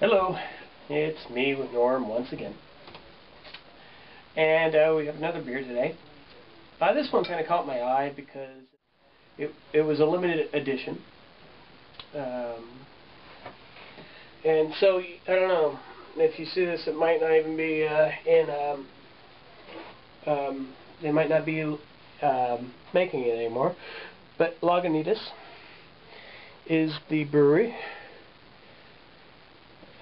Hello, it's me with Norm once again. And uh, we have another beer today. Uh, this one kind of caught my eye because it, it was a limited edition. Um, and so, I don't know, if you see this, it might not even be uh, in, um, um, they might not be um, making it anymore. But Lagunitas is the brewery.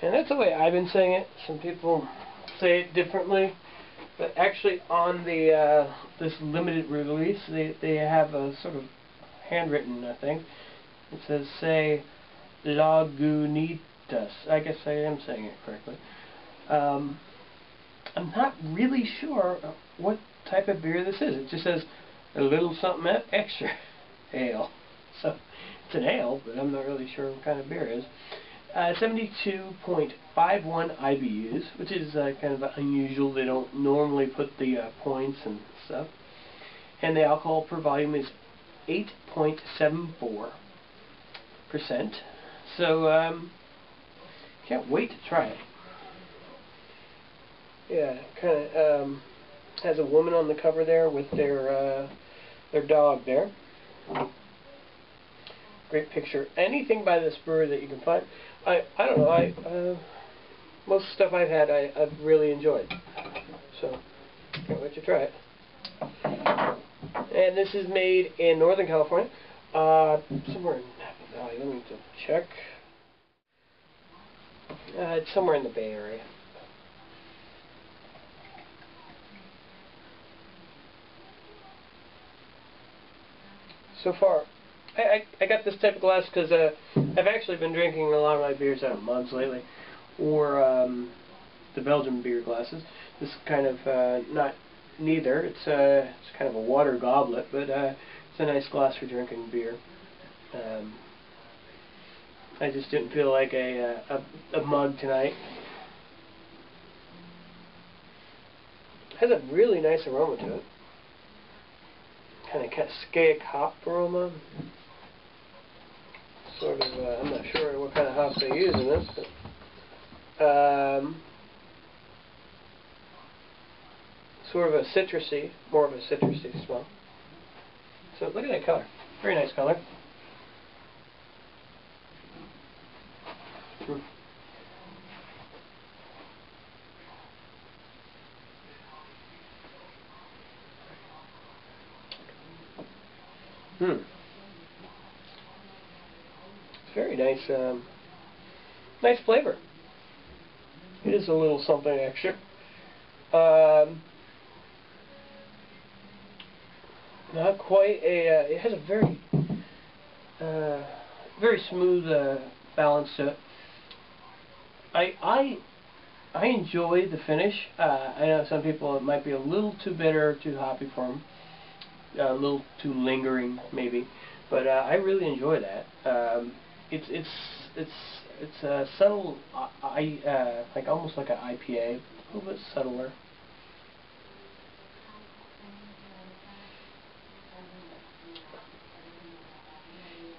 And that's the way I've been saying it. Some people say it differently. But actually on the uh, this limited release, they, they have a sort of handwritten uh, thing. It says, say, Lagunitas. I guess I am saying it correctly. Um, I'm not really sure what type of beer this is. It just says a little something extra ale. So it's an ale, but I'm not really sure what kind of beer it is. Uh, 72.51 IBUs, which is uh, kind of unusual. They don't normally put the uh, points and stuff. And the alcohol per volume is 8.74%. So, um, can't wait to try it. Yeah, kind of um, has a woman on the cover there with their uh, their dog there. Great picture. Anything by this brewery that you can find. I I don't know. I uh, most stuff I've had I, I've really enjoyed. So can't wait to try it. And this is made in Northern California, uh, somewhere in Napa Valley. Let me check. Uh, it's somewhere in the Bay Area. So far, I, I, got this type of glass because uh, I've actually been drinking a lot of my beers out of mugs lately, or um, the Belgian beer glasses. This is kind of uh, not neither. It's uh, it's kind of a water goblet, but uh, it's a nice glass for drinking beer. Um, I just didn't feel like a, uh, a, a mug tonight. It has a really nice aroma to it. Kind of cascadic hop aroma sort of, uh, I'm not sure what kind of hops they use in this, but um, sort of a citrusy, more of a citrusy smell. So look at that color. Very nice color. Hmm. Hmm very nice, um, nice flavor. It is a little something extra. Um, not quite a. Uh, it has a very, uh, very smooth uh, balance to it. I I I enjoy the finish. Uh, I know some people it might be a little too bitter, too hoppy for them, a little too lingering maybe, but uh, I really enjoy that. Um, it's it's it's it's a subtle, I uh, like almost like an IPA, a little bit subtler.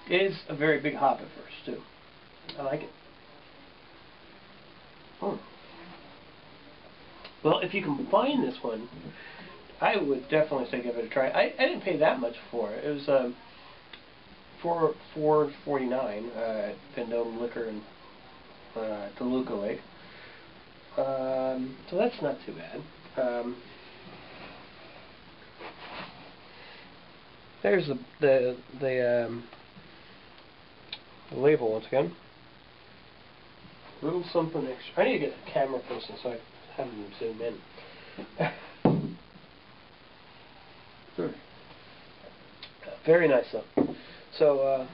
It is a very big hop at first too. I like it. Oh. Well, if you can find this one, I would definitely say give it a try. I, I didn't pay that much for it. It was um, four four forty nine uh, Vendome Liquor in uh, Toluca Lake. Um, so that's not too bad. Um, there's the the the, um, the label once again. A Little something extra. I need to get a camera person so I have them zoom in. hmm. Very nice though. So, uh,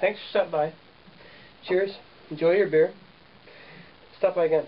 thanks for stopping by. Cheers. Enjoy your beer. Stop by again.